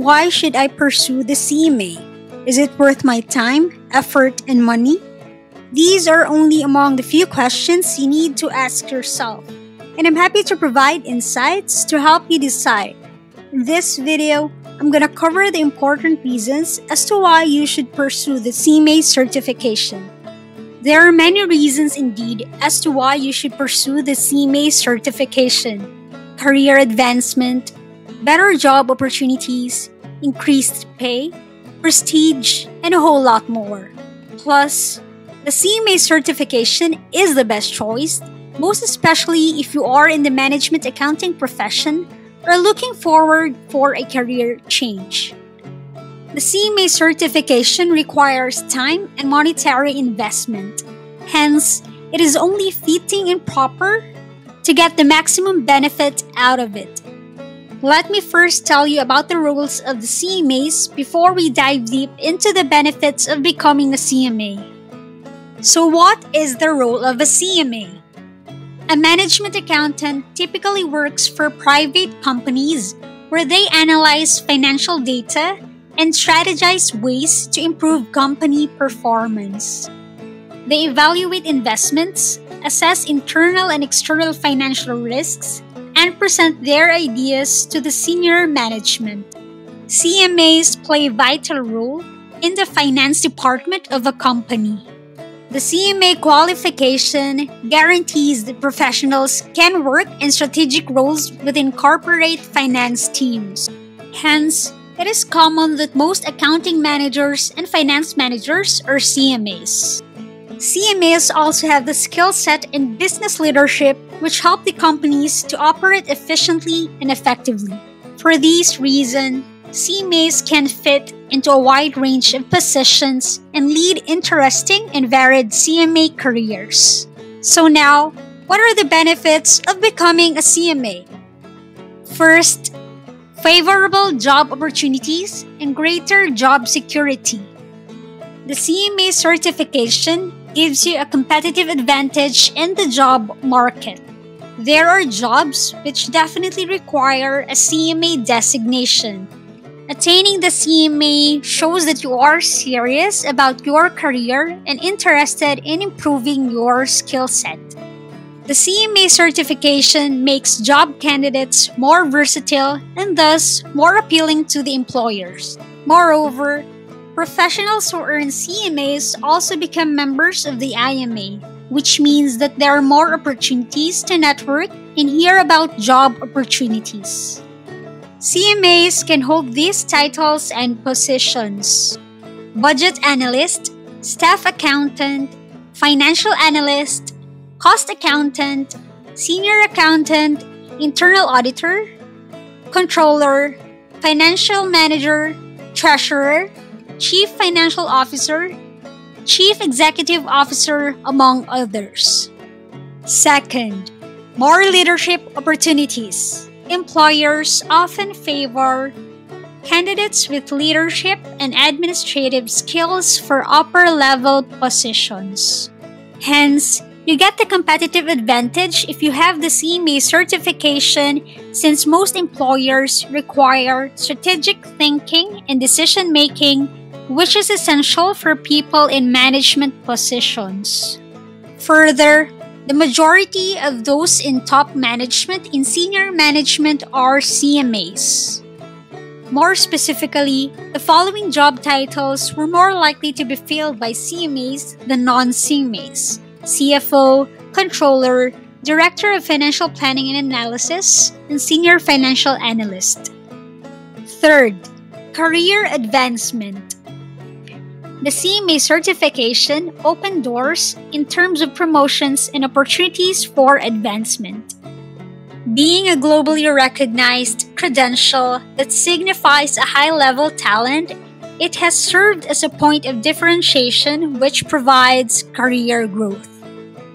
Why should I pursue the CMA? Is it worth my time, effort, and money? These are only among the few questions you need to ask yourself, and I'm happy to provide insights to help you decide. In this video, I'm gonna cover the important reasons as to why you should pursue the CMA certification. There are many reasons indeed as to why you should pursue the CMA certification. Career advancement, better job opportunities, increased pay, prestige, and a whole lot more. Plus, the CMA certification is the best choice, most especially if you are in the management accounting profession or looking forward for a career change. The CMA certification requires time and monetary investment. Hence, it is only fitting and proper to get the maximum benefit out of it. Let me first tell you about the rules of the CMAs before we dive deep into the benefits of becoming a CMA. So, what is the role of a CMA? A management accountant typically works for private companies where they analyze financial data and strategize ways to improve company performance. They evaluate investments, assess internal and external financial risks, and present their ideas to the senior management. CMAs play a vital role in the finance department of a company. The CMA qualification guarantees that professionals can work in strategic roles within corporate finance teams. Hence, it is common that most accounting managers and finance managers are CMAs. CMAs also have the skill set in business leadership which help the companies to operate efficiently and effectively. For these reasons, CMAs can fit into a wide range of positions and lead interesting and varied CMA careers. So now, what are the benefits of becoming a CMA? First, favorable job opportunities and greater job security. The CMA certification gives you a competitive advantage in the job market. There are jobs which definitely require a CMA designation. Attaining the CMA shows that you are serious about your career and interested in improving your skill set. The CMA certification makes job candidates more versatile and thus more appealing to the employers. Moreover, Professionals who earn CMAs also become members of the IMA, which means that there are more opportunities to network and hear about job opportunities. CMAs can hold these titles and positions Budget Analyst, Staff Accountant, Financial Analyst, Cost Accountant, Senior Accountant, Internal Auditor, Controller, Financial Manager, Treasurer, Chief Financial Officer, Chief Executive Officer, among others. Second, more leadership opportunities. Employers often favor candidates with leadership and administrative skills for upper level positions. Hence, you get the competitive advantage if you have the CMA certification since most employers require strategic thinking and decision making which is essential for people in management positions. Further, the majority of those in top management in senior management are CMAs. More specifically, the following job titles were more likely to be filled by CMAs than non CMAs CFO, Controller, Director of Financial Planning and Analysis, and Senior Financial Analyst. Third, career advancement. The CMA certification opened doors in terms of promotions and opportunities for advancement. Being a globally recognized credential that signifies a high level talent, it has served as a point of differentiation which provides career growth.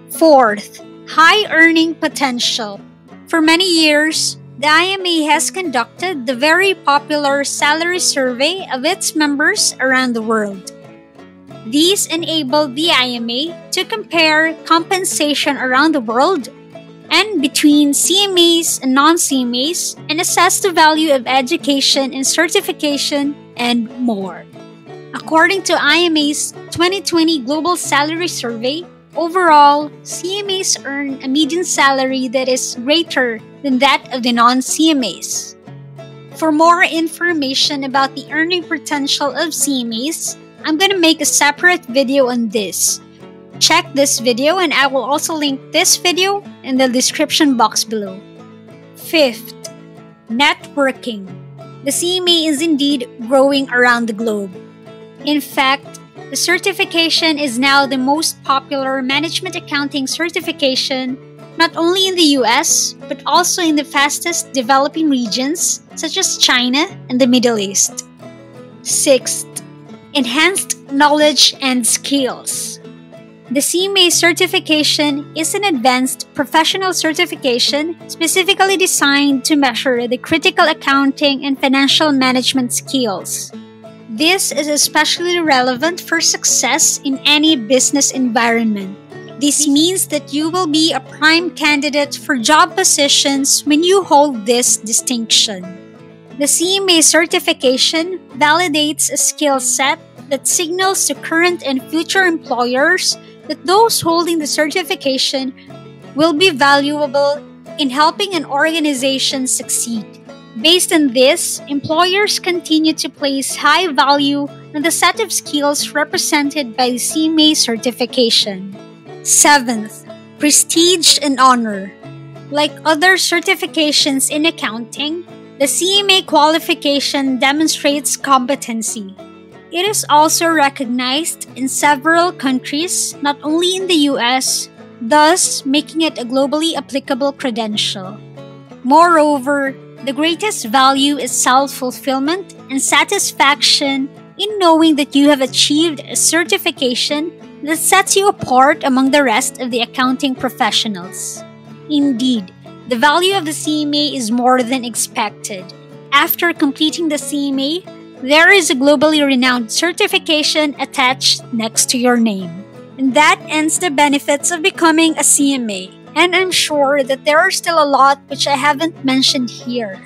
Fourth, high earning potential. For many years, the IMA has conducted the very popular salary survey of its members around the world. These enable the IMA to compare compensation around the world and between CMAs and non CMAs and assess the value of education and certification and more. According to IMA's 2020 Global Salary Survey, overall, CMAs earn a median salary that is greater than that of the non CMAs. For more information about the earning potential of CMAs, I'm going to make a separate video on this. Check this video and I will also link this video in the description box below. Fifth, networking. The CMA is indeed growing around the globe. In fact, the certification is now the most popular management accounting certification not only in the US, but also in the fastest developing regions such as China and the Middle East. Sixth, enhanced knowledge and skills. The CMA certification is an advanced professional certification specifically designed to measure the critical accounting and financial management skills. This is especially relevant for success in any business environment. This means that you will be a prime candidate for job positions when you hold this distinction. The CMA certification validates a skill set that signals to current and future employers that those holding the certification will be valuable in helping an organization succeed. Based on this, employers continue to place high value on the set of skills represented by the CMA certification. Seventh, prestige and honor. Like other certifications in accounting, the CMA qualification demonstrates competency. It is also recognized in several countries, not only in the US, thus making it a globally applicable credential. Moreover, the greatest value is self fulfillment and satisfaction in knowing that you have achieved a certification that sets you apart among the rest of the accounting professionals. Indeed, the value of the CMA is more than expected. After completing the CMA, there is a globally renowned certification attached next to your name. And that ends the benefits of becoming a CMA. And I'm sure that there are still a lot which I haven't mentioned here.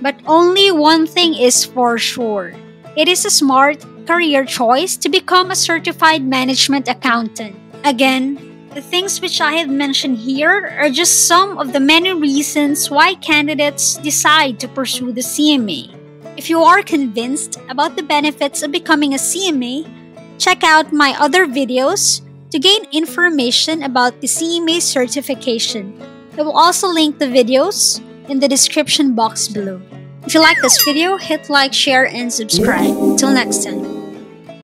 But only one thing is for sure it is a smart career choice to become a certified management accountant. Again, the things which I have mentioned here are just some of the many reasons why candidates decide to pursue the CMA. If you are convinced about the benefits of becoming a CMA, check out my other videos to gain information about the CMA certification. I will also link the videos in the description box below. If you like this video, hit like, share, and subscribe. Till next time.